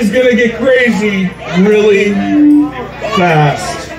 Is gonna get crazy really fast.